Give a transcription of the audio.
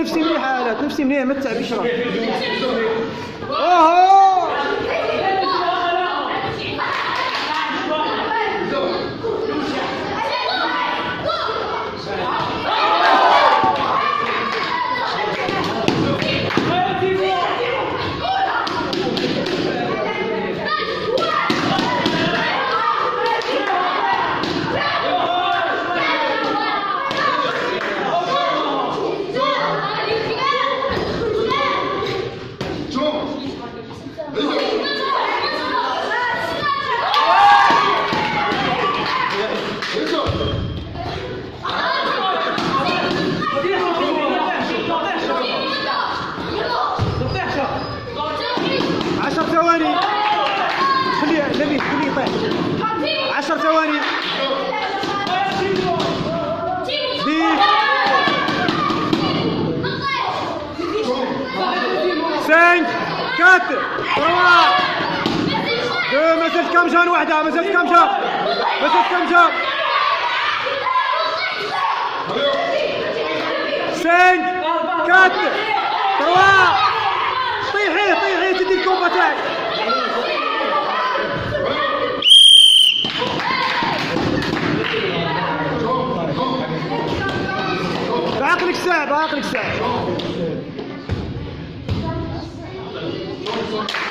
تنفسي مليحه لا تنفسي مليح ما تتعبيش. راه خليه نبي خليه يطيح عشر ثواني. مازالت gam-jeom وحده مازالت gam-jeom مازالت gam-jeom cinq quatre. Eigenlijk Seb, eigenlijk Seb. Oh.